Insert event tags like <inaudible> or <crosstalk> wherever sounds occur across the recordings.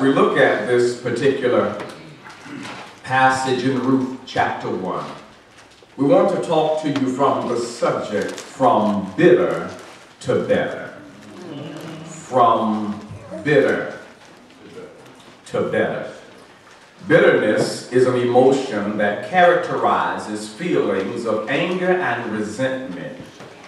We look at this particular passage in Ruth chapter 1. We want to talk to you from the subject from bitter to better. From bitter to better. Bitterness is an emotion that characterizes feelings of anger and resentment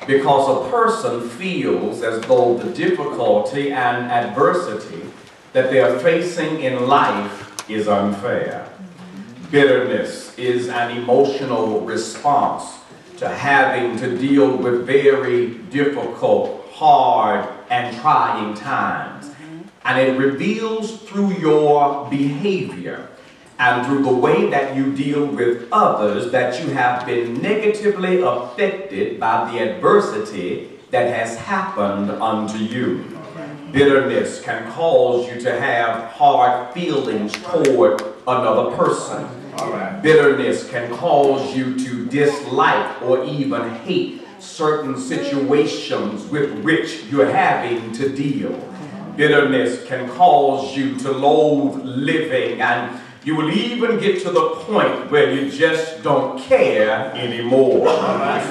because a person feels as though the difficulty and adversity that they are facing in life is unfair. Bitterness is an emotional response to having to deal with very difficult, hard, and trying times. And it reveals through your behavior and through the way that you deal with others that you have been negatively affected by the adversity that has happened unto you. Bitterness can cause you to have hard feelings toward another person. Bitterness can cause you to dislike or even hate certain situations with which you're having to deal. Bitterness can cause you to loathe living and you will even get to the point where you just don't care anymore.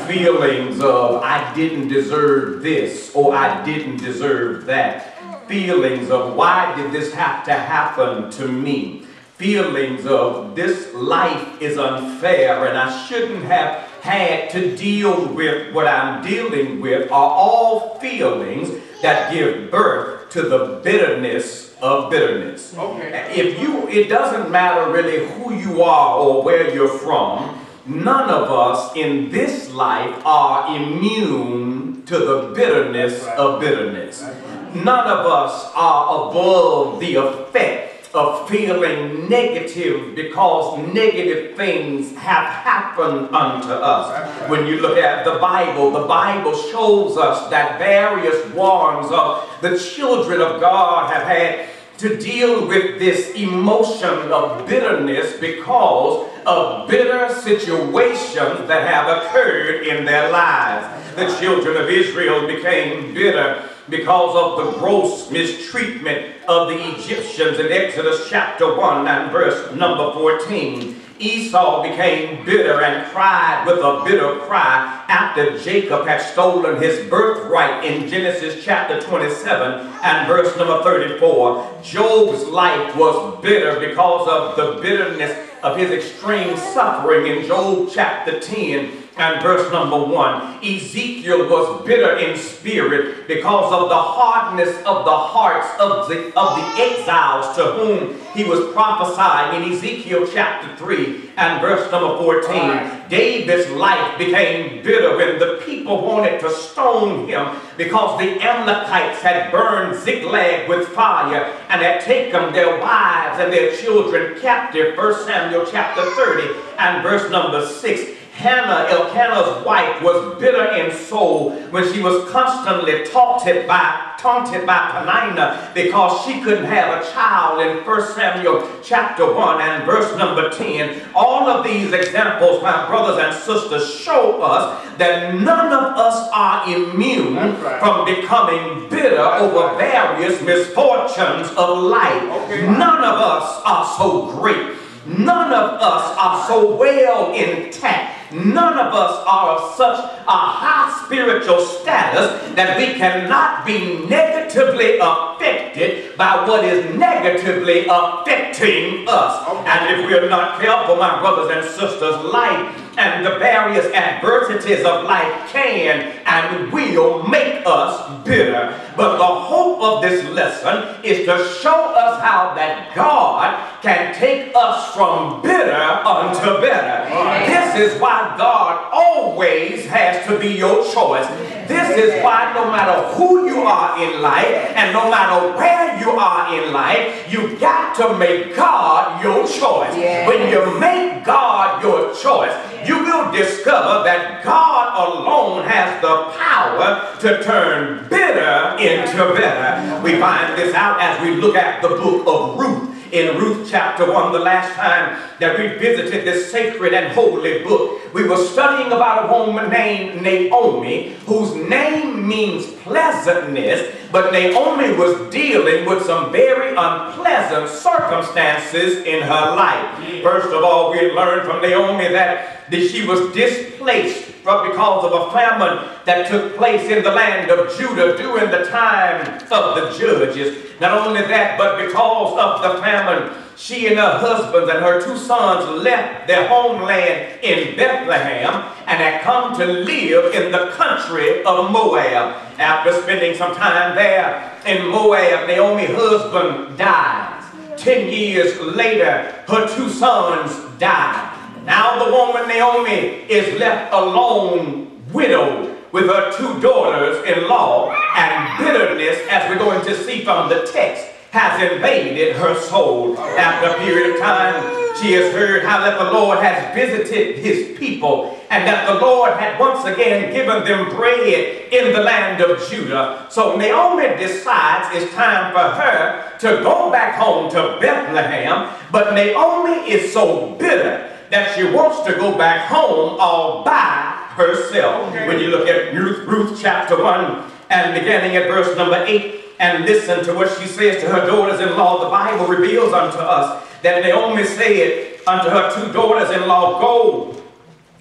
Feelings of, I didn't deserve this or I didn't deserve that. Feelings of, why did this have to happen to me? Feelings of, this life is unfair and I shouldn't have had to deal with what I'm dealing with are all feelings that give birth to the bitterness of bitterness. Okay. If you, it doesn't matter really who you are or where you're from, none of us in this life are immune to the bitterness right. of bitterness. Right. None of us are above the effect of feeling negative because negative things have happened unto us. When you look at the Bible, the Bible shows us that various ones of the children of God have had to deal with this emotion of bitterness because of bitter situations that have occurred in their lives. The children of Israel became bitter because of the gross mistreatment of the Egyptians in Exodus chapter 1 and verse number 14. Esau became bitter and cried with a bitter cry after Jacob had stolen his birthright in Genesis chapter 27 and verse number 34. Job's life was bitter because of the bitterness of his extreme suffering in Job chapter 10 and verse number one. Ezekiel was bitter in spirit because of the hardness of the hearts of the, of the exiles to whom he was prophesying in Ezekiel chapter 3 and verse number 14. Right. David's life became bitter when the people wanted to stone him because the Amalekites had burned Ziklag with fire and had taken their wives and their children captive. 1 Samuel chapter 30 and verse number 6. Hannah, Elkanah's wife, was bitter in soul when she was constantly taunted by, taunted by Peninnah because she couldn't have a child in 1 Samuel chapter 1 and verse number 10. All of these examples, my brothers and sisters, show us that none of us are immune right. from becoming bitter That's over right. various misfortunes of life. Okay. None of us are so great. None of us are so well intact None of us are of such a high spiritual status that we cannot be negatively affected by what is negatively affecting us. And if we're not careful, my brothers and sisters, life and the various adversities of life can and will make us bitter. But the hope of this lesson is to show us how that God can take us from bitter unto better. This is why God always has to be your choice. This is why no matter who you are in life and no matter where you are in life, you got to make God your choice. When you make God your choice, you will discover that God alone has the power to turn bitter into better. We find this out as we look at the book of Ruth in Ruth chapter 1, the last time that we visited this sacred and holy book. We were studying about a woman named Naomi, whose name means pleasantness, but Naomi was dealing with some very unpleasant circumstances in her life. First of all, we learned from Naomi that, that she was displaced because of a famine that took place in the land of Judah during the time of the judges. Not only that, but because of the famine, she and her husband and her two sons left their homeland in Bethlehem and had come to live in the country of Moab. After spending some time there in Moab, Naomi's husband died. Ten years later, her two sons died. Now the woman Naomi is left alone, widowed, with her two daughters-in-law, and bitterness, as we're going to see from the text, has invaded her soul. After a period of time, she has heard how that the Lord has visited his people and that the Lord had once again given them bread in the land of Judah. So Naomi decides it's time for her to go back home to Bethlehem, but Naomi is so bitter that she wants to go back home all by herself. Okay. When you look at Ruth, Ruth chapter 1 and beginning at verse number 8, and listen to what she says to her daughters-in-law, the Bible reveals unto us that Naomi said unto her two daughters-in-law, Go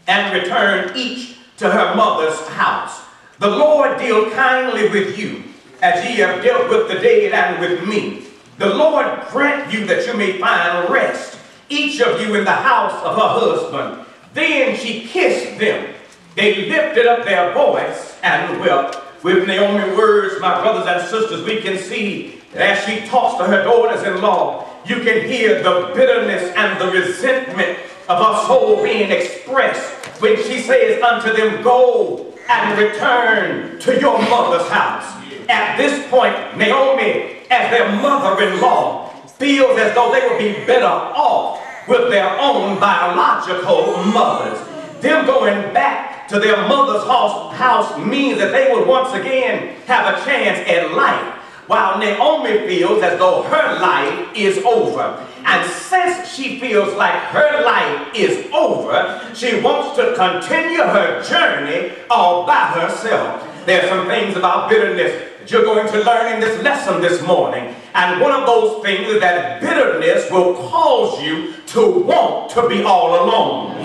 and return each to her mother's house. The Lord deal kindly with you as ye have dealt with the dead and with me. The Lord grant you that you may find rest, each of you in the house of her husband. Then she kissed them. They lifted up their voice and wept. With Naomi words, my brothers and sisters, we can see that as she talks to her daughters-in-law, you can hear the bitterness and the resentment of her soul being expressed when she says unto them, Go and return to your mother's house. At this point, Naomi, as their mother-in-law, feels as though they would be better off with their own biological mothers. Them going back to their mother's house, house means that they would once again have a chance at life. While Naomi feels as though her life is over. And since she feels like her life is over, she wants to continue her journey all by herself. There's some things about bitterness that you're going to learn in this lesson this morning. And one of those things is that bitterness will cause you to want to be all alone.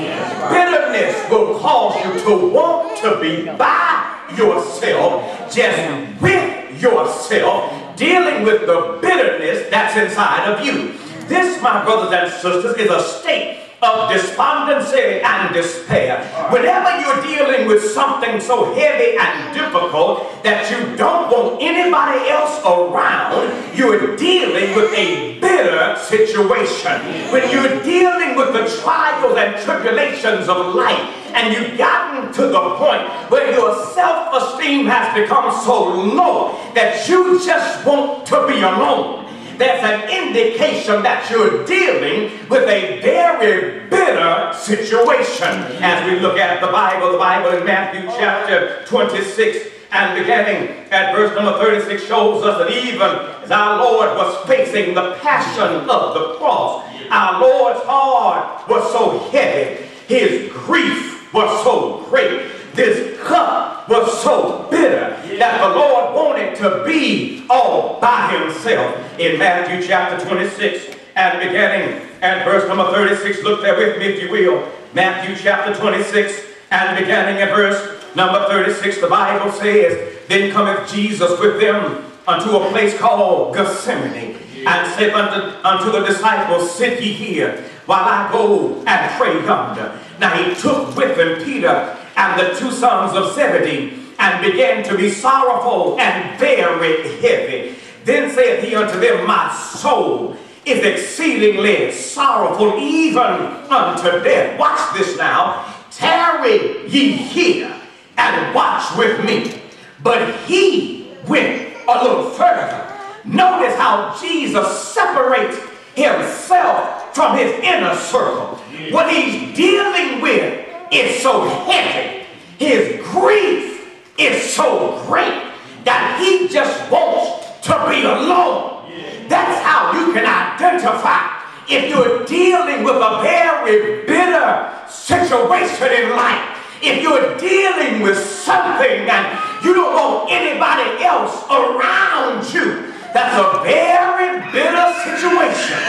Bitterness will cause you to want to be by yourself, just with yourself, dealing with the bitterness that's inside of you. This, my brothers and sisters, is a state of despondency and despair. Whenever you're dealing with something so heavy and difficult that you don't want anybody else around, you're dealing with a bitter situation. When you're dealing with the trials and tribulations of life, and you've gotten to the point where your self-esteem has become so low that you just want to be alone there's an indication that you're dealing with a very bitter situation. As we look at the Bible, the Bible in Matthew chapter 26 and beginning at verse number 36 shows us that even as our Lord was facing the passion of the cross, our Lord's heart was so heavy, his grief was so great, this cup was so bitter that the Lord wanted to be all by himself. In Matthew chapter 26 and beginning at verse number 36, look there with me if you will. Matthew chapter 26 and beginning at verse number 36, the Bible says, Then cometh Jesus with them unto a place called Gethsemane, and said unto, unto the disciples, Sit ye here, while I go and pray yonder. Now he took with him Peter and the two sons of Zebedee, and began to be sorrowful and very heavy. Then saith he unto them, My soul is exceedingly sorrowful, even unto death. Watch this now. Tarry ye here and watch with me. But he went a little further. Notice how Jesus separates himself from his inner circle. What he's dealing with is so heavy, his grief is so great that he just wants to be alone. That's how you can identify if you're dealing with a very bitter situation in life. If you're dealing with something and You don't want anybody else around you. That's a very bitter situation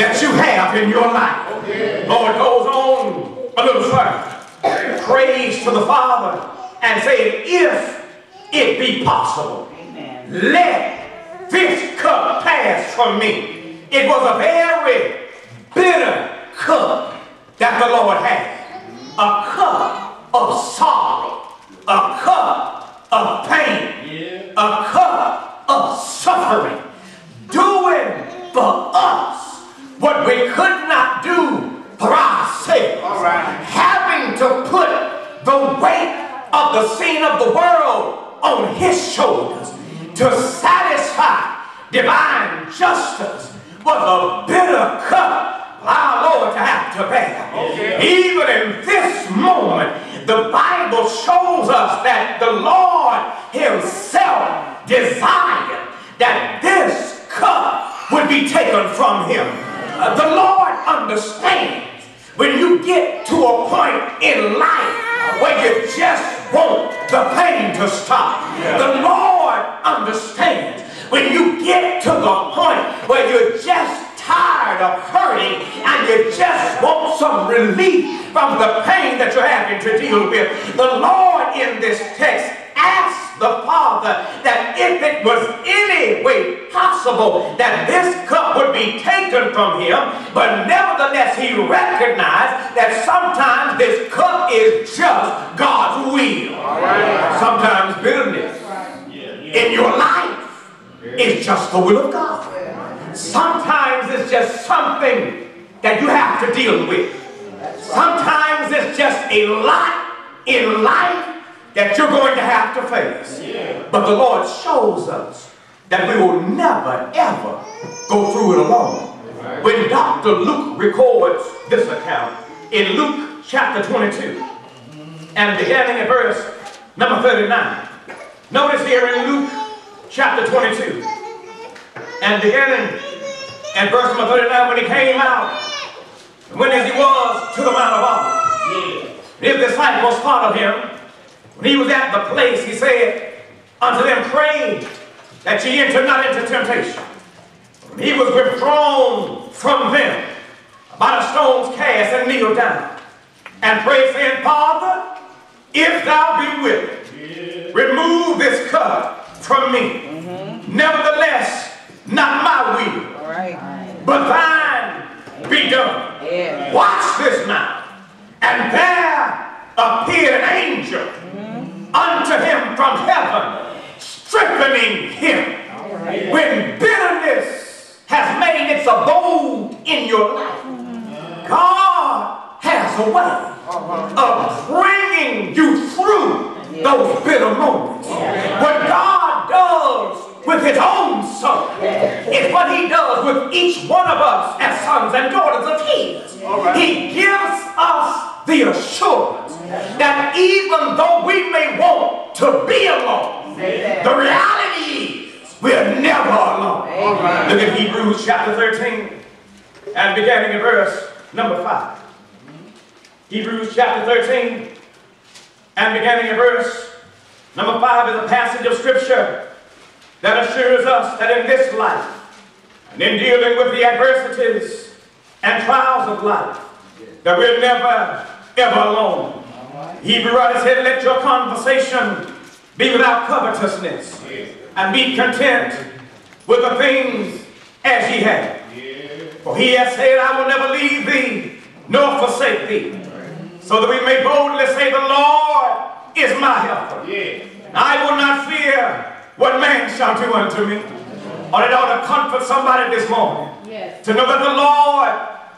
that you have in your life. Lord goes on a little further. Praise to the Father and say, if it be possible, Amen. let this cup pass from me. It was a very bitter cup that the Lord had. A cup of sorrow, a cup of pain, a cup of suffering, doing for us what we could not do for ourselves. Having to put the weight of the sin of the world on his shoulders to satisfy divine justice was a bitter cup our Lord to have to bear. Okay. Even in this moment, the Bible shows us that the Lord himself desired that this cup would be taken from him. Uh, the Lord understands when you get to a point in life where you just want the pain to stop. Yeah. The Lord understands when you get to the point where you're just tired of hurting and you just want some relief from the pain that you're having to deal with. The Lord in this text asked the Father that if it was any way possible that this cup would be taken from him, but nevertheless he recognized that sometimes this cup is just God's will. Right. Sometimes bitterness in your life is just the will of God. Sometimes it's just something that you have to deal with. Sometimes it's just a lot in life that you're going to have to face. But the Lord shows us that we will never, ever go through it alone. When Dr. Luke records this account in Luke chapter 22 and beginning at verse number 39. Notice here in Luke chapter 22 and beginning at verse number 39, when he came out, when as he was to the Mount of Olives, his disciples followed him. When he was at the place, he said unto them, Pray that ye enter not into temptation. When he was withdrawn from them, about a stone's cast, and kneeled down, and prayed, saying, Father, if thou be willing, remove this cup from me. Mm -hmm. Nevertheless, not my will, but thine be done. Yeah. Watch this now. And there appeared an angel unto him from heaven, strengthening him. Right. When bitterness has made its abode in your life. God has a way of bringing you through those bitter moments. What God does with his own son. It's what he does with each one of us as sons and daughters of his. He gives us the assurance that even though we may want to be alone, the reality is we're never alone. Right. Look at Hebrews chapter 13 and beginning in verse number 5. Hebrews chapter 13 and beginning in verse number 5 is a passage of scripture that assures us that in this life, and in dealing with the adversities and trials of life, that we're never, ever alone. Hebrew writer said, let your conversation be without covetousness, and be content with the things as ye have. For he has said, I will never leave thee, nor forsake thee. So that we may boldly say, the Lord is my helper. I will not fear what man shall do unto me. Or it ought to comfort somebody this morning yes. to know that the Lord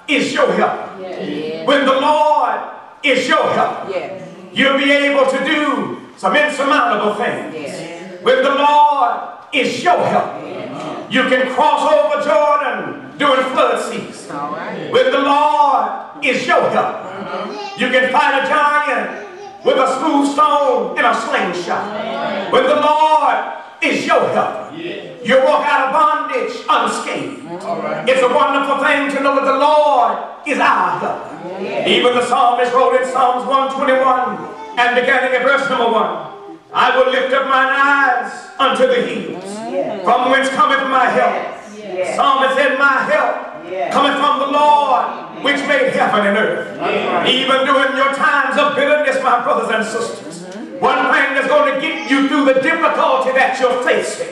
is your help. Yes. When the Lord is your help, yes. you'll be able to do some insurmountable things. When the Lord is your help, you can cross over Jordan during flood season. Right. When the Lord is your help, you can fight a giant with a smooth stone and a slingshot. When the Lord is your helper. Yeah. You walk out of bondage unscathed. Right. It's a wonderful thing to know that the Lord is our helper. Yeah. Even the psalmist wrote in Psalms 121 and beginning at verse number 1. I will lift up mine eyes unto the hills, from whence cometh my help. Psalmist said, My help cometh from the Lord, which made heaven and earth. Even during your times of bitterness, my brothers and sisters, one thing that's going to get you through the difficulty that you're facing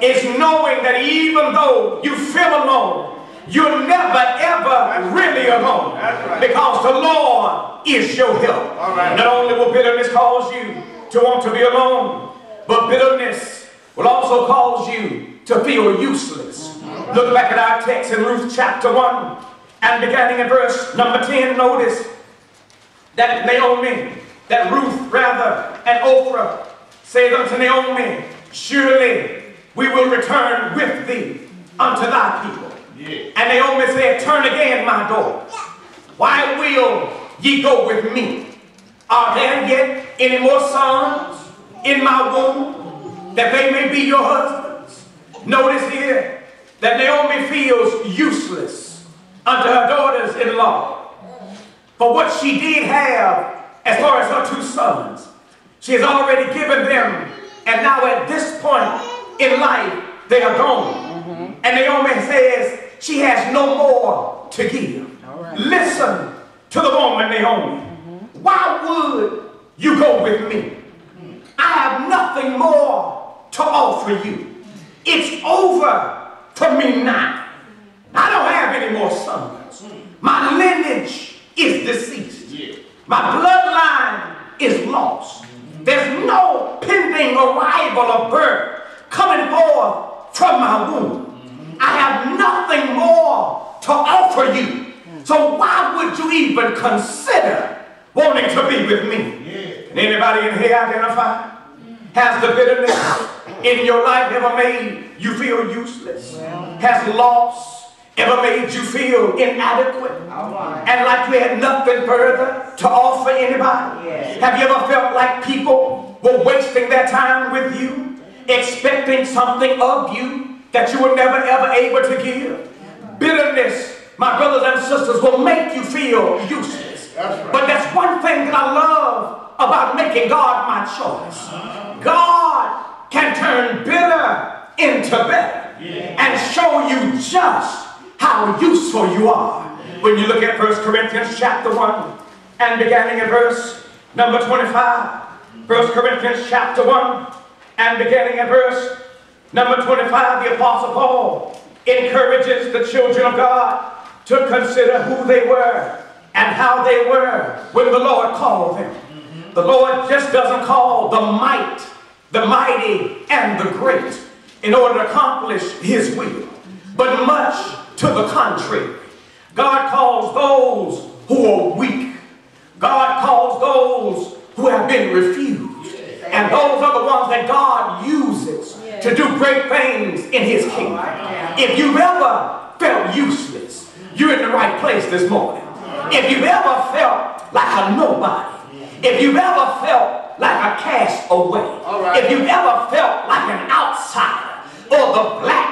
is knowing that even though you feel alone, you're never ever really alone. Because the Lord is your help. Not only will bitterness cause you to want to be alone. But bitterness will also cause you to feel useless. Look back at our text in Ruth chapter 1 and beginning in verse number 10, notice that Naomi, that Ruth rather, and Orpah said unto Naomi, Surely we will return with thee unto thy people. Yeah. And Naomi said, Turn again, my daughter. Why will ye go with me? Are there yet any more sons in my womb that they may be your husbands? Notice here that Naomi feels useless unto her daughters-in-law. For what she did have as far as her two sons, she has already given them. And now at this point in life, they are gone. Mm -hmm. And Naomi says she has no more to give. Right. Listen to the woman, Naomi. Why would you go with me? I have nothing more to offer you. It's over for me now. I don't have any more sons. My lineage is deceased. My bloodline is lost. There's no pending arrival of birth coming forth from my womb. I have nothing more to offer you. So why would you even consider wanting to be with me. Anybody in here identify? Has the bitterness in your life ever made you feel useless? Has loss ever made you feel inadequate? And like you had nothing further to offer anybody? Have you ever felt like people were wasting their time with you, expecting something of you that you were never ever able to give? Bitterness, my brothers and sisters, will make you feel useless. But that's one thing that I love about making God my choice. God can turn bitter into better and show you just how useful you are. When you look at 1 Corinthians chapter 1 and beginning in verse number 25. 1 Corinthians chapter 1 and beginning in verse number 25, the Apostle Paul encourages the children of God to consider who they were and how they were when the Lord called them. The Lord just doesn't call the might, the mighty, and the great in order to accomplish his will, but much to the contrary. God calls those who are weak. God calls those who have been refused. And those are the ones that God uses to do great things in his kingdom. If you've ever felt useless, you're in the right place this morning. If you've ever felt like a nobody, if you've ever felt like a castaway, if you've ever felt like an outsider or the black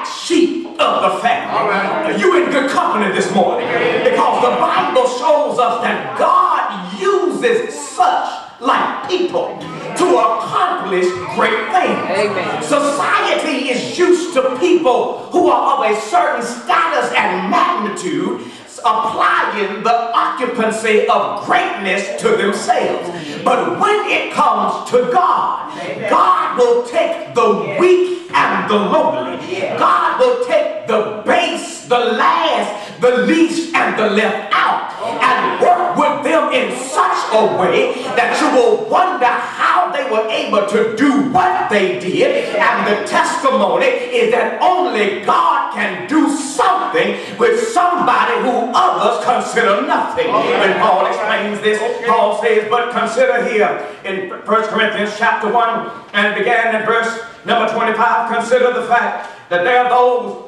of the family, right. you're in good company this morning because the Bible shows us that God uses such like people to accomplish great things. Amen. Society is used to people who are of a certain status and magnitude applying the occupancy of greatness to themselves. But when it comes to God, God will take the weak and the lowly. God will take the base, the last, the least, and the left out and work with them in such a way that you will wonder how they were able to do what they did. And the testimony is that only God can do something with somebody who others consider nothing. When Paul explains this, Paul says, but consider here in 1 Corinthians chapter 1 and began in verse number 25, consider the fact that there are those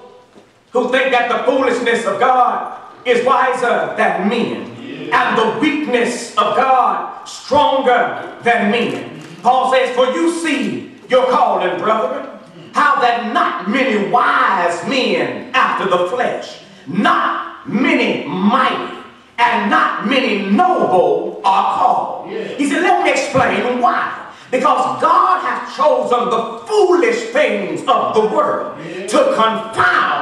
who think that the foolishness of God is wiser than men, and the weakness of God stronger than men. Paul says, For you see your calling, brethren, how that not many wise men after the flesh, not many mighty, and not many noble are called. He said, Let me explain why. Because God has chosen the foolish things of the world to confound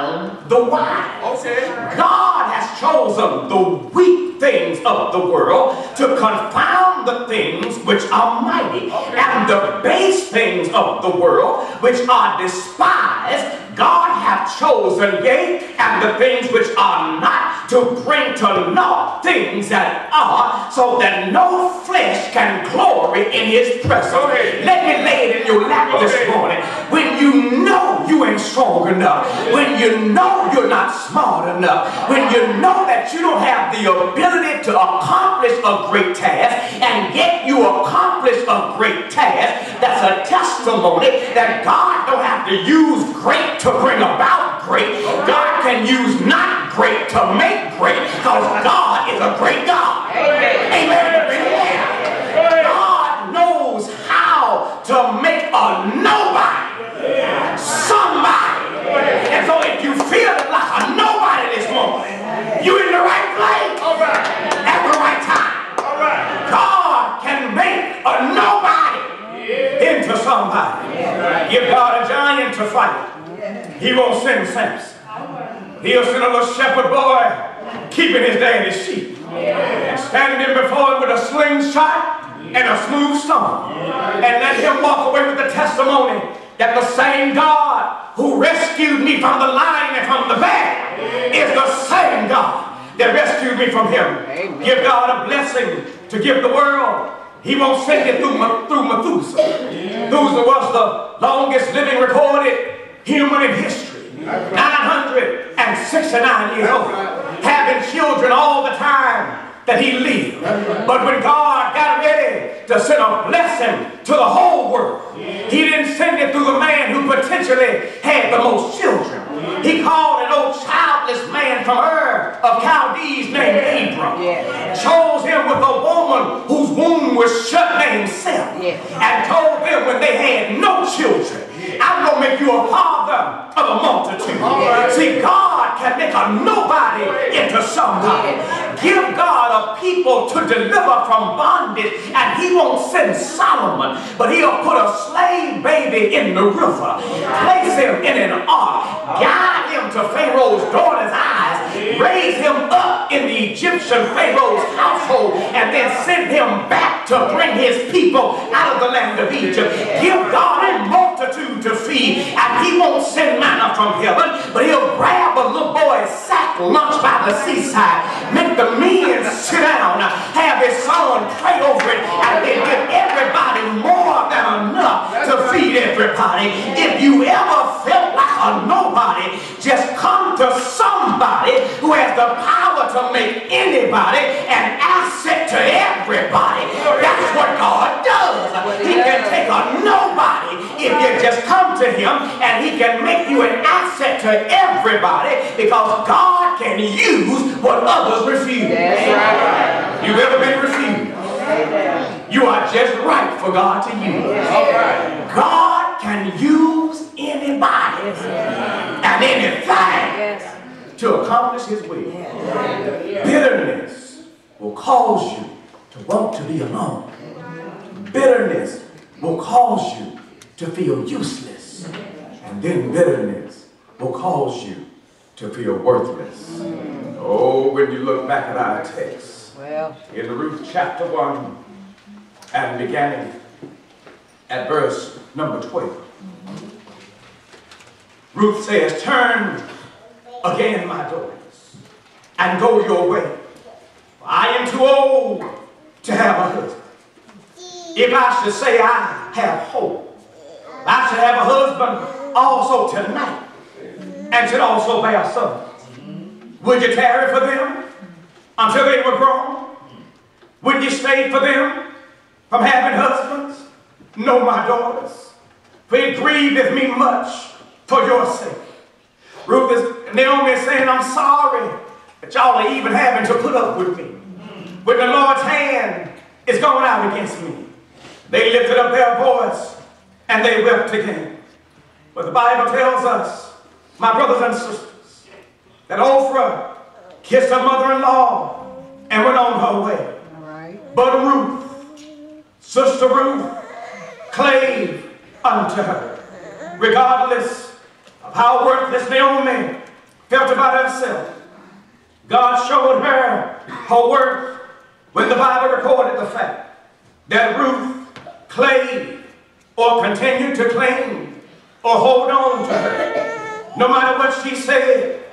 the wise. Okay. God has chosen the weak things of the world to confound the things which are mighty. Okay. And the base things of the world which are despised God hath chosen, yea, and the things which are not, to bring to naught things that are, so that no flesh can glory in his presence. Let me lay it in your lap this morning. When you know you ain't strong enough, when you know you're not smart enough, when you know that you don't have the ability to accomplish a great task, and yet you accomplish a great task, that's a testimony that God don't have to use great to bring about great. God can use not great to make great because God is a great God. Amen. Amen. God knows how to make a nobody somebody. And so if you feel like a nobody this morning, you're in the right place at the right time. God can make a nobody into somebody. Give God a giant to fight. He won't send saints. He'll send a little shepherd boy keeping his daddy's sheep. And standing before him with a slingshot and a smooth stone. And let him walk away with the testimony that the same God who rescued me from the lion and from the bear is the same God that rescued me from him. Give God a blessing to give the world. He won't send it through, through Methuselah. Methuselah was the longest living recorded human in history. 969 years old. Having children all the time that he lived. But when God got ready to send a blessing to the whole world, he didn't send it through the man who potentially had the most children. He called an old childless man from Ur of Chaldees named Abram. Chose him with a woman whose womb was shut named Sarah. And told them when they had no children, I'm going to make you a father of a multitude. See, God can make a nobody into somebody. Give God a people to deliver from bondage, and he won't send Solomon, but he'll put a slave baby in the river, place him in an ark, guide him to Pharaoh's daughter's eyes, raise him up in the Egyptian Pharaoh's household, and then send him back to bring his people out of the land of Egypt. Give God a to feed, and he won't send manna from heaven, but he'll grab a little boy's sack lunch by the seaside, make the men sit down, have his son pray over it, and then give everybody more to feed everybody. If you ever felt like a nobody, just come to somebody who has the power to make anybody an asset to everybody. That's what God does. He can take a nobody if you just come to him and he can make you an asset to everybody because God can use what others refuse. Right. You've ever been refused? You are just right for God to use. God can use anybody and anything to accomplish his will. Bitterness will cause you to want to be alone. Bitterness will cause you to feel useless. And then bitterness will cause you to feel worthless. Oh, when you look back at our text, well, in Ruth chapter 1 and beginning at verse number 12. Ruth says, Turn again, my daughters, and go your way. I am too old to have a husband. If I should say I have hope, I should have a husband also tonight and should also bear sons. Would you tarry for them until they were grown? Would you stay for them from having husbands? No, my daughters, for it grieveth me much for your sake. Ruth is, Naomi is saying, I'm sorry that y'all are even having to put up with me. When the Lord's hand is going out against me. They lifted up their voice and they wept again. But the Bible tells us, my brothers and sisters, that Ophrah kissed her mother-in-law and went on her way. But Ruth, Sister Ruth, clave unto her. Regardless of how worthless Naomi felt about herself, God showed her her worth when the Bible recorded the fact that Ruth clave or continued to cling or hold on to her. No matter what she said,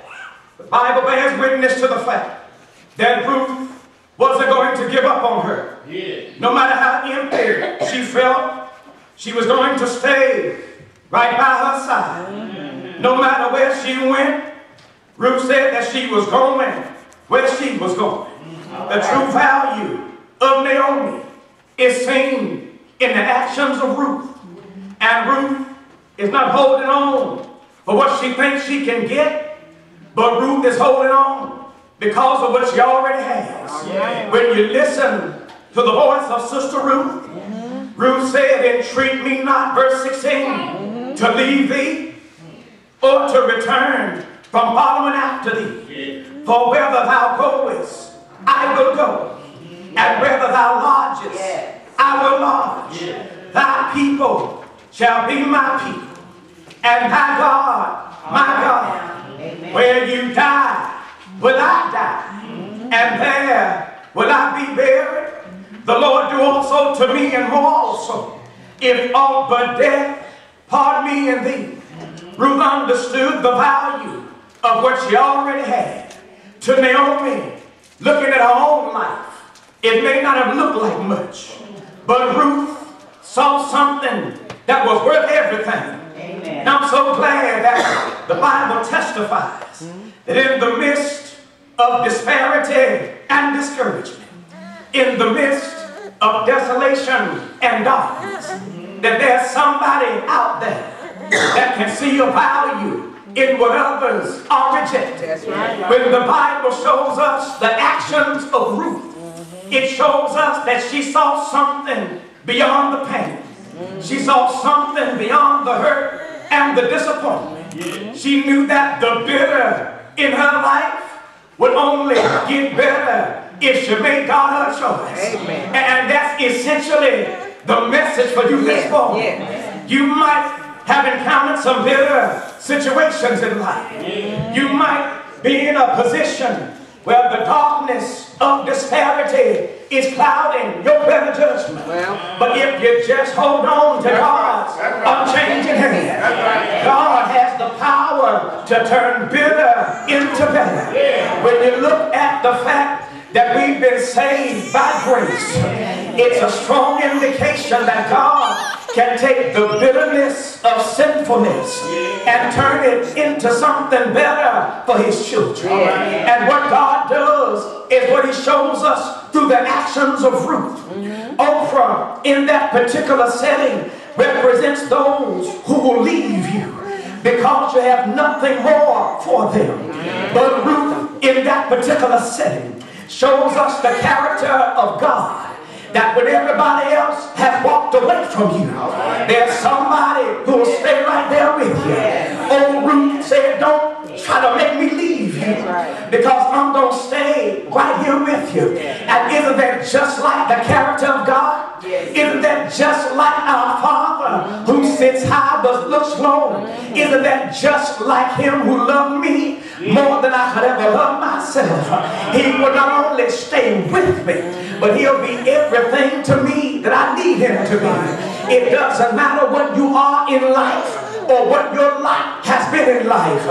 the Bible bears witness to the fact that Ruth wasn't going to give up on her. No matter how empty she felt, she was going to stay right by her side. Mm-hmm. No matter where she went, Ruth said that she was going where she was going. Mm-hmm. The true value of Naomi is seen in the actions of Ruth. Mm-hmm. And Ruth is not holding on for what she thinks she can get, but Ruth is holding on because of what she already has. When you listen to the voice of Sister Ruth, Ruth said, Entreat me not, verse 16, to leave thee or to return from following after thee. For whether thou goest, I will go. And whether thou lodgest, I will lodge. Thy people shall be my people, and thy God, my God. Where you die, will I die, mm-hmm. and there will I be buried. The Lord do also to me and more also, if aught but death part me and thee. Mm-hmm. Ruth understood the value of what she already had. To Naomi, looking at her own life, it may not have looked like much, but Ruth saw something that was worth everything. Amen. And I'm so glad that the Bible testifies mm-hmm. That in the midst of disparity and discouragement, in the midst of desolation and darkness, that there's somebody out there that can see your value in what others are rejected. Right. When the Bible shows us the actions of Ruth, it shows us that she saw something beyond the pain. She saw something beyond the hurt and the disappointment. She knew that the bitter in her life would only get better if she made God her choice. Amen. And that's essentially the message for you this morning. You might have encountered some bitter situations in life. You might be in a position where the darkness of disparity is clouding your better judgment. Well, but if you just hold on to God's unchanging hand, God has the power to turn bitter into better. When you look at the fact that we've been saved by grace, it's a strong indication that God can take the bitterness of sinfulness and turn it into something better for his children. And what God does is what he shows us through the actions of Ruth. Oprah, in that particular setting, represents those who will leave you because you have nothing more for them. But Ruth, in that particular setting, shows us the character of God that when everybody else has walked away from you, there's somebody who will stay right there with you. Old Ruth said, don't try to make me leave you because I'm going to stay right here with you. And isn't that just like the character of God? Isn't that just like our Father who sits high but looks low? Isn't that just like him who loved me more than I could ever love myself? He will not only stay with me, but he'll be everything to me that I need him to be. It doesn't matter what you are in life or what your life has been in life.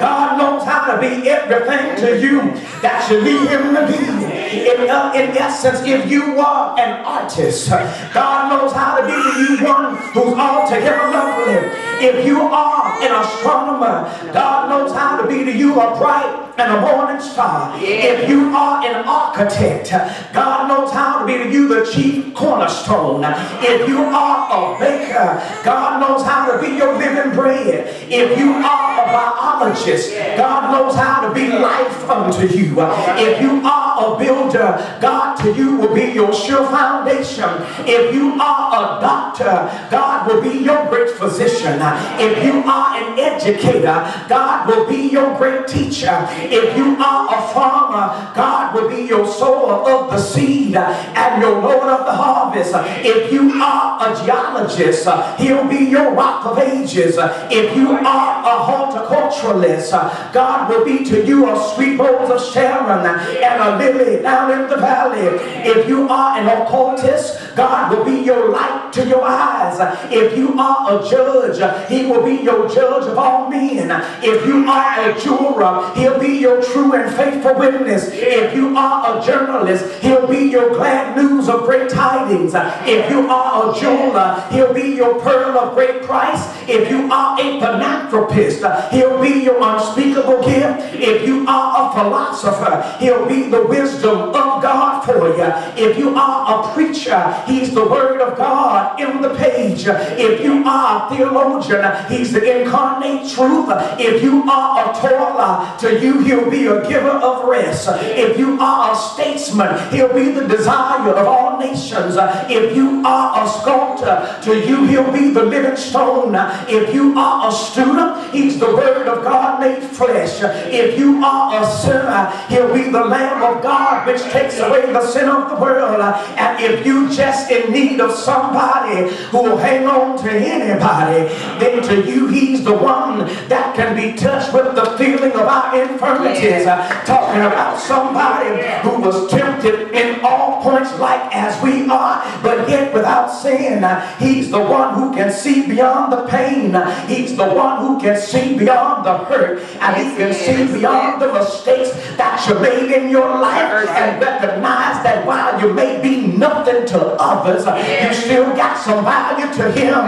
God knows how to be everything to you that you need him to be. In, in essence, if you are an artist, God knows how to be to you one who's altogether lovely. If you are an astronomer, God knows how to be to you a bright and a morning star. If you are an architect, God knows how to be to you the chief cornerstone. If you are a baker, God knows how to be your living bread. If you are a biologist, God knows how to be life unto you. If you are a builder, God to you will be your sure foundation. If you are a doctor, God will be your great physician. If you are an educator, God will be your great teacher. If you are a farmer, God will be your sower of the seed and your Lord of the harvest. If you are a geologist, he'll be your rock of ages. If you are a horticulturalist, God will be to you a sweet rose of Sharon and a lily down in the valley. If you are an oculist, God will be your light to your eyes. If you are a judge, he will be your judge of all men. If you are a juror, he'll be your true and faithful witness. If you are a journalist, he'll be your glad news of great tidings. If you are a jeweler, he'll be your pearl of great price. If you are a philanthropist, he'll be your unspeakable gift. If you are a philosopher, he'll be the wisdom of God for you. If you are a preacher, he's the word of God in the page. If you are a theologian, he's the incarnate truth. If you are a toiler, to you he'll be a giver of rest. If you are a statesman, he'll be the desire of all nations. If you are a sculptor, to you he'll be the living stone. If you are a student, he's the word of God made flesh. If you are a sinner, he'll be the Lamb of God which takes away the sin of the world. And if you just in need of somebody who will hang on to anybody, then to you he's the one that can be touched with the feeling of our infirmities. Uh, talking about somebody who was tempted in all points like as we are, but yet without sin. He's the one who can see beyond the pain. He's the one who can see beyond the hurt. And he can see beyond the mistakes that you made in your life and recognize that while you may be nothing to others, you still got some value to him.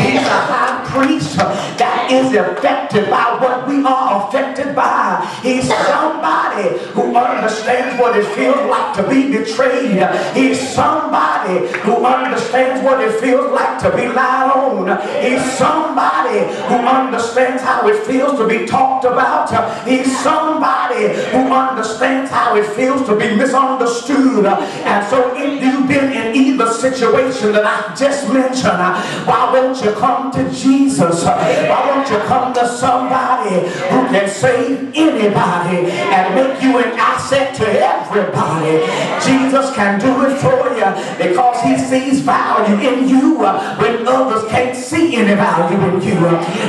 He's a high priest that is affected by what we are affected by. He's somebody who understands what it feels like to be betrayed. He's somebody who understands what it feels like to be lied on. He's somebody who understands how it feels to be talked about. He's somebody who understands how it feels to be misunderstood. And so if you've been in either situation that I just mentioned, why won't you come to Jesus? Why won't you come to somebody who can save anybody and make you an asset to everybody? Jesus can do it for you because he sees value in you when others can't see any value in you.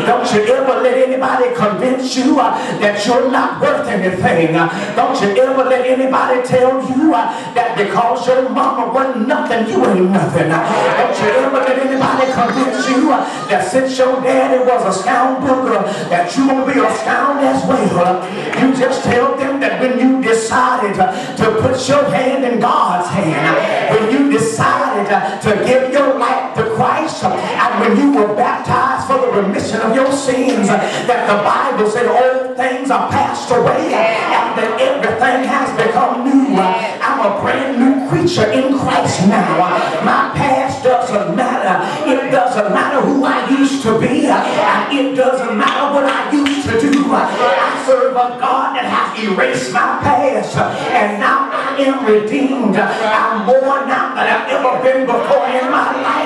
Don't you ever let anybody convince you that you're not worth anything. Don't you ever let anybody tell you that because your mama wasn't nothing, you ain't nothing. Don't you ever let anybody convince you that since your daddy was a scoundrel, that you will be a scoundrel as well. You just tell them that when you decided to put your hand in God's hand, when you decided to give your life to Christ, and when you were baptized for the remission of your sins, that the Bible said old things are passed away, and that everything has become new. I'm a brand new creature in Christ now. My past doesn't matter. It doesn't matter who I used to be, and it doesn't matter what I used to do. I serve a God that has erased my past, and now I am redeemed. I'm more now than I've ever been before in my life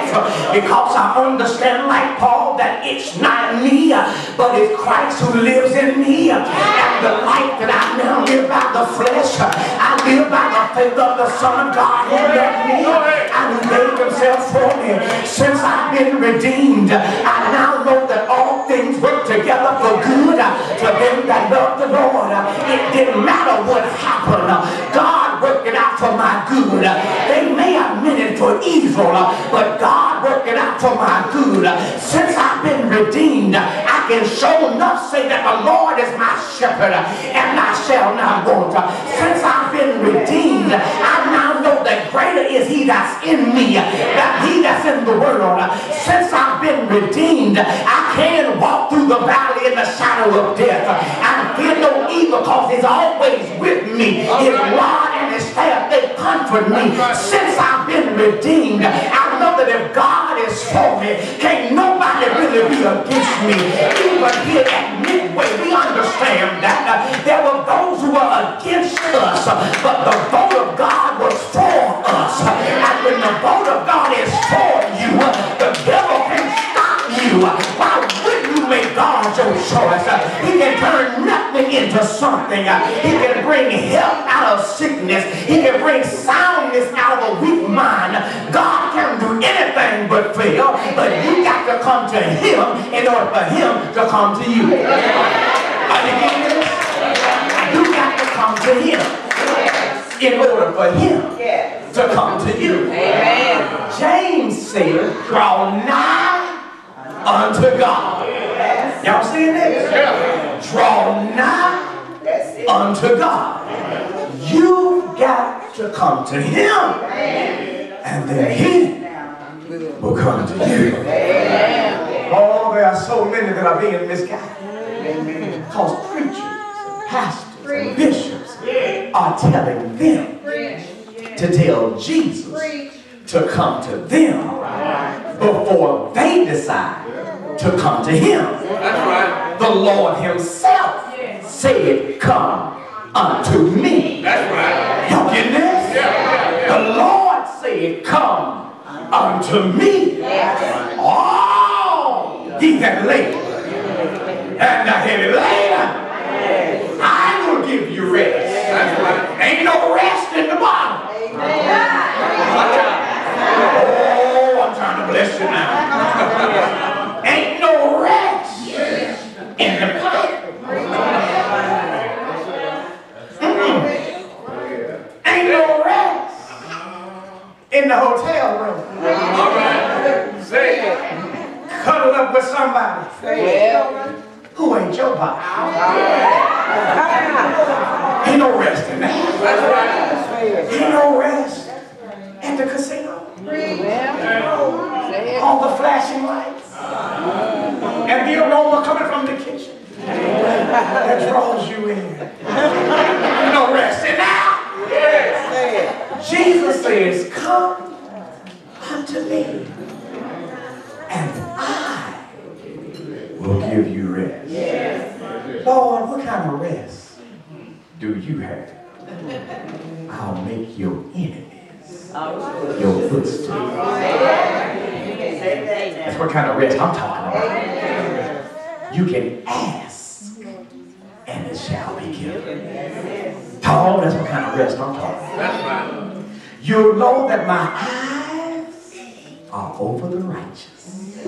because I understand, like Paul, that it's not me, but it's Christ who lives in me. And the life that I now live by the flesh, I live by the faith of the Son of God who loved me and who gave himself for me. Since I've been redeemed, I now know that all things work together for good them that love the Lord. It didn't matter what happened. God worked it out for my good. They may have meant it for evil, but God worked it out for my good. Since I've been redeemed, I can show enough say that the Lord is my shepherd and I shall not want. Since I've been redeemed, I now know that greater is he that's in me than he that's in the world. Since I've been redeemed, I can walk through the valley in the shadow of death I fear no evil because he's always with me. His rod his staff, they comfort me. Since I've been redeemed, I know that if God is for me, can't nobody really be against me. Even here at Midway, we understand that uh, there were those who were against us, uh, but the vote of God was for us. And when the vote of God is for you, uh, the devil can stop you. Why would you make God your choice? Uh, he can turn into something. Uh, he can bring health out of sickness. He can bring soundness out of a weak mind. God can do anything but fail, but you got to come to him in order for him to come to you. Are you getting this? You got to come to him in order for him to come to you. James said, draw nigh unto God. Y'all seeing this? Draw nigh unto God. You got to come to him. And then he will come to you. Oh, there are so many that are being misguided. Because preachers, pastors, and bishops are telling them to tell Jesus to come to them before they decide to come to him. That's right. The Lord himself said, come unto me. That's right. You getting this? The Lord said, come unto me. Oh, All ye that labor and are heavy laden, I will give you rest. That's right. Ain't no rest in the bottom. Out. Oh, I'm trying to bless you now. <laughs> Ain't no rest in the bottom. Mm-mm. Ain't no rest in the hotel room. All right. Say it. Cuddled up with somebody who ain't your boss. Ain't no rest in that. That's right. Ain't no rest at the casino. All the flashing lights. And the aroma coming from the kitchen. That draws you in. No rest in that. Jesus says, Come unto me, and I will give you rest. Lord, what kind of rest do you have? I'll make your enemies your footstool. That's what kind of rest I'm talking about. You can ask, and it shall be given. Tall, that's what kind of rest I'm talking about. That's right. You know that my eyes are over the righteous,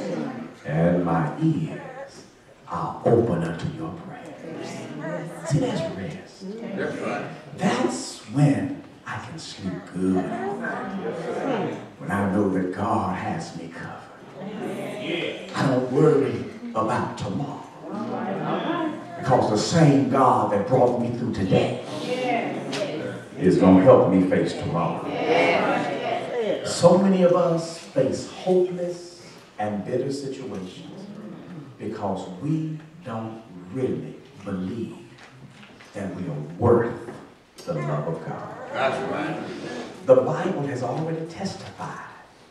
and my ears are open unto your prayers. See, that's rest. That's right. That's when I can sleep good at night. When I know that God has me covered. I don't worry about tomorrow. Because the same God that brought me through today is going to help me face tomorrow. So many of us face hopeless and bitter situations because we don't really believe that we are worth the love of God. That's right. The Bible has already testified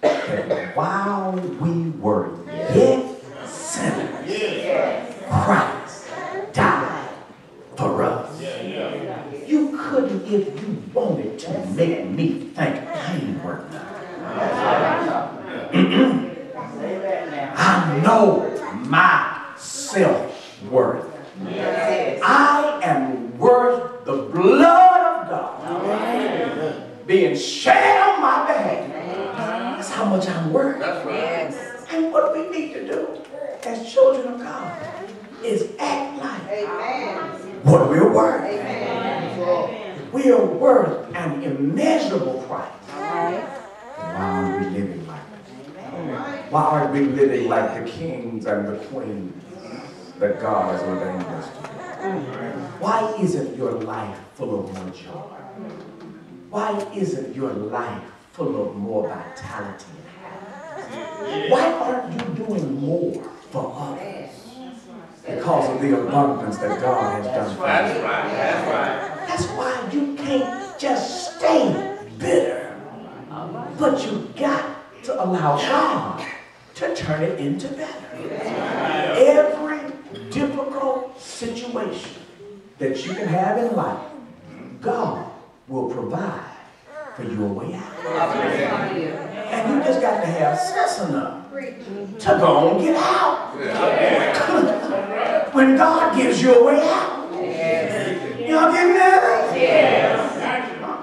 that while we were yet sinners, Christ died for us. You couldn't, if you wanted to, make me think I ain't worth nothing. I know my self-worth. I am worth the blood of God being shed on my behalf. That's how much I'm worth. Right. And what we need to do as children of God is act like what we're worth. We are worth an immeasurable price. Why are we living like that? Why aren't we living like the kings and the queens that God has ordained us to be? Why isn't your life full of more joy? Why isn't your life full of more vitality and happiness? Why aren't you doing more for others? Because of the abundance that God has done for That's you. right. That's right. That's why you can't just stay bitter. But you got to allow God to turn it into better. Every difficult situation that you can have in life, God will provide for you a way out. And you just got to have sense enough to go and get out. <laughs> when God gives you a way out. Know getting that?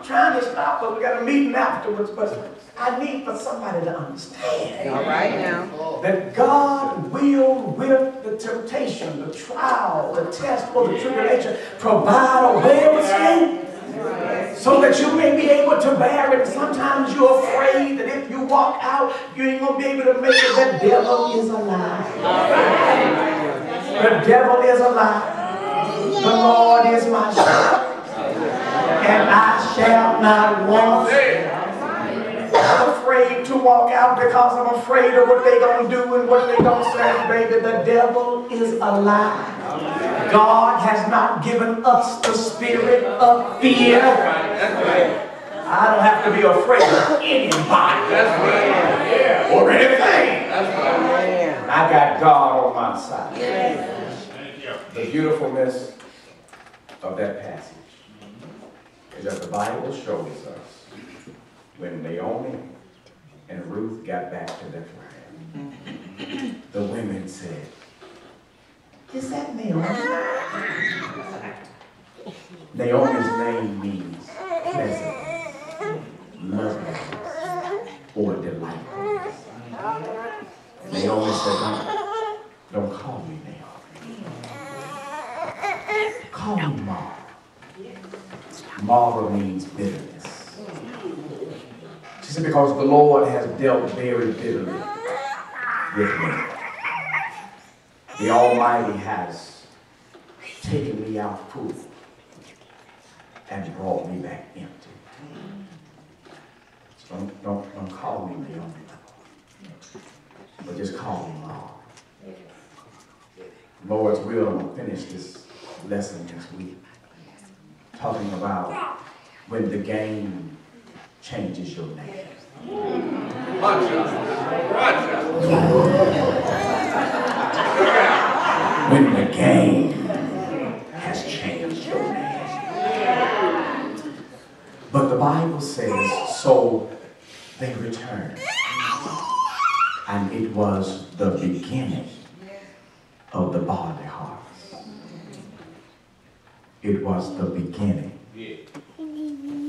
I'm trying to stop, but we got a meeting afterwards. But I need for somebody to understand All right now. that God will, with the temptation, the trial, the test, or the tribulation, provide a way of escape so that you may be able to bear it. Sometimes you're afraid that if you walk out, you ain't gonna be able to make it. The devil is alive. lie. The devil is alive. The Lord is my shepherd, and I shall not want. I'm afraid to walk out because I'm afraid of what they're gonna do and what they're gonna say, baby. The devil is a lie. God has not given us the spirit of fear. I don't have to be afraid of anybody or anything. I got God on my side. The beautifulness of that passage is that the Bible shows us when Naomi and Ruth got back to Bethlehem, the women said, Is that Naomi? Naomi's name means pleasant, lovely, or delightful. Naomi said, Don't, call me Naomi. Call me Mara. Mara means bitterness. She said, because the Lord has dealt very bitterly with me. The Almighty has taken me out full and brought me back empty. So don't, don't, don't call me Naomi, but just call me Mom. Lord's will, I'm gonna finish this lesson this week, talking about when the game changes your name. When the game has changed your name. But the Bible says, so they returned. And it was the beginning of the harvest. It was the beginning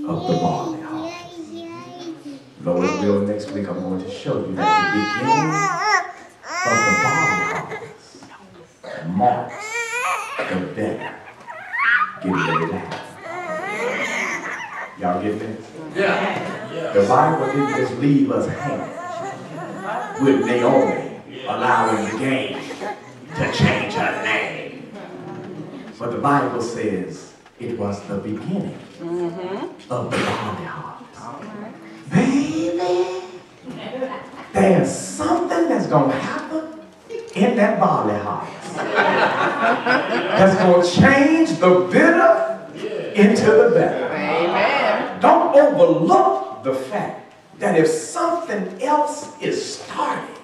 of the barley harvest. Lord will, next week I'm going to show you that the beginning of the barley harvest marks the better getting ready to happen. Y'all get this? Yeah. The Bible didn't just leave us hanging with Naomi allowing the game to change her name. But the Bible says it was the beginning mm-hmm. of the barley harvest. Mm-hmm. Baby, there's something that's going to happen in that barley harvest that's going to change the bitter into the better. Amen. Don't overlook the fact that if something else is started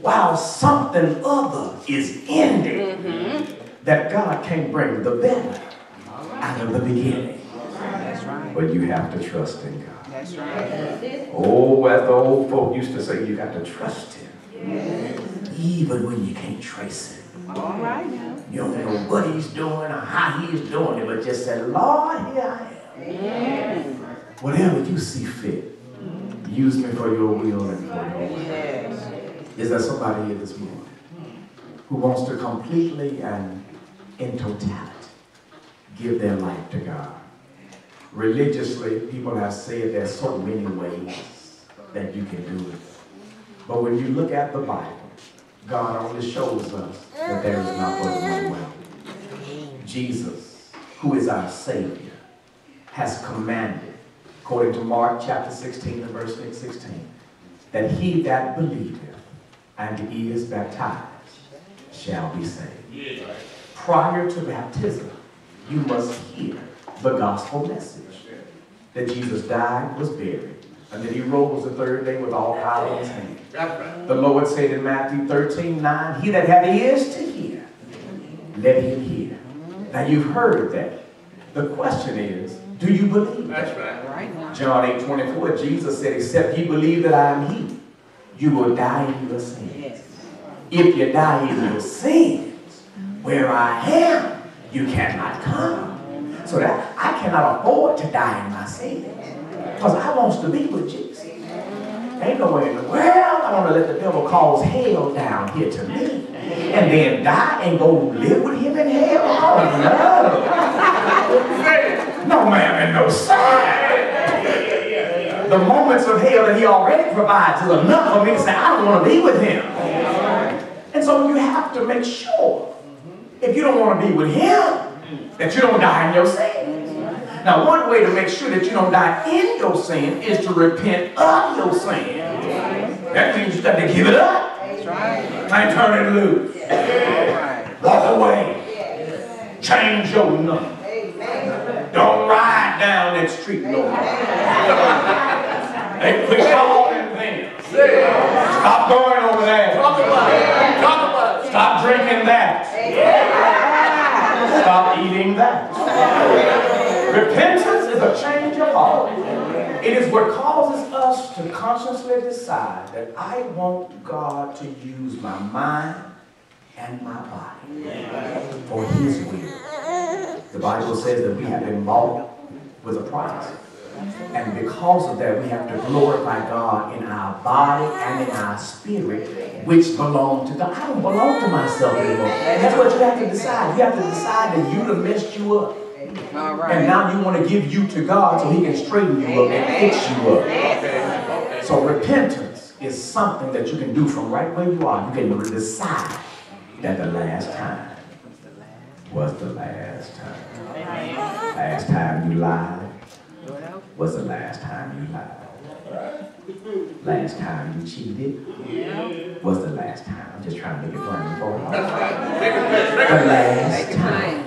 while something other is ending, mm-hmm. That God can bring the better out of the beginning. But you have to trust in God. That's right. Oh, as the old folk used to say, you got to trust Him. Even when you can't trace Him. All right now. You don't know what He's doing or how He's doing it, but just say, Lord, here I am. Whatever you see fit, use me for your will and for your way. Yes. Is there somebody here this morning who wants to completely and in totality give their life to God? Religiously, people have said there's so many ways that you can do it. But when you look at the Bible, God only shows us that there is not but one way. Jesus, who is our Savior, has commanded, according to Mark chapter 16 and verse 16, that he that believeth and is baptized shall be saved. Prior to baptism, you must hear the gospel message that Jesus died, was buried, and that he rose the third day with all power in his hand. Right. The Lord said in Matthew 13, 9, He that hath ears to hear, let him hear. Now you've heard that. The question is, do you believe that? That's right. Right now. John 8, 24, Jesus said, Except ye believe that I am he, you will die in your sins. Yes. If you die in your sins, where I am, you cannot come. So that I cannot afford to die in my sin. Because I wants to be with Jesus. Ain't no way in the world I want to let the devil cause hell down here to me. And then die and go live with him in hell? Oh no. No ma'am and no sir. The moments of hell that he already provides is enough for me to say, I don't want to be with him. And so you have to make sure, if you don't want to be with him, that you don't die in your sins. Now, one way to make sure that you don't die in your sin is to repent of your sin. That means you got to give it up and turn it loose. Walk away. Change your number. Don't ride down that street no more. Quit calling them. Stop going over there. Stop drinking that. Stop eating that. Repentance is a change of heart. It is what causes us to consciously decide that I want God to use my mind and my body for His will. The Bible says that we have been bought with a price. And because of that, we have to glorify God in our body and in our spirit, which belong to God. I don't belong to myself anymore. And that's what you have to decide. You have to decide that you have messed you up. And now you want to give you to God so He can straighten you up and fix you up. So repentance is something that you can do from right where you are. You can decide that the last time was the last time. Last time you lied was the last time you lied. Last time you cheated was the last time. I'm just trying to make it plain for you. The last time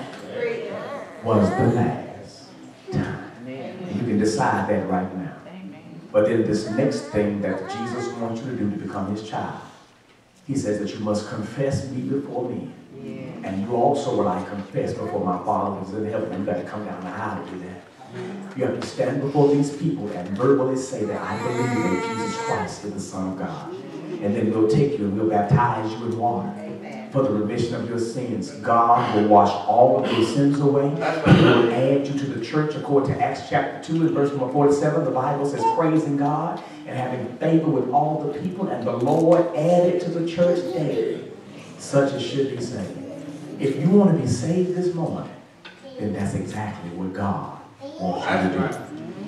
was the last time. And you can decide that right now. But then this next thing that Jesus wants you to do to become his child, he says that you must confess me before me. And you also will I confess before my Father who's in heaven. You got to come down the aisle to do that. You have to stand before these people and verbally say that I believe that Jesus Christ is the Son of God. And then we'll take you and we'll baptize you in water for the remission of your sins. God will wash all of your sins away. He will add you to the church according to Acts chapter 2 and verse number 47. The Bible says, praising God and having favor with all the people, and the Lord added to the church daily such as should be saved. If you want to be saved this morning, then that's exactly what God to do.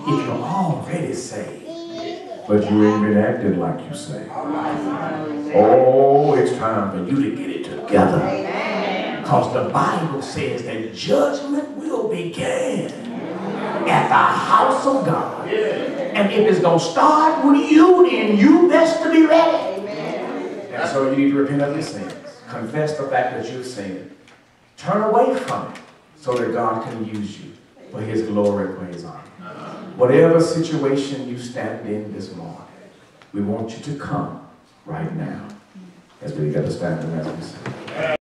If you're already saved, but you ain't been acting like you saved. Oh, it's time for you to get it together. Because the Bible says that judgment will begin at the house of God. And if it's going to start with you, then you best to be ready. And so you need to repent of your sins. Confess the fact that you've sinned. Turn away from it so that God can use you for his glory for his honor. Whatever situation you stand in this morning, we want you to come right now. As we got to stand and as we sing.